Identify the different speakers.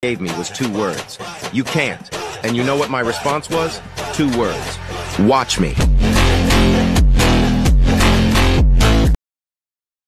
Speaker 1: gave me was two words. You can't. And you know what my response was? Two words. Watch me.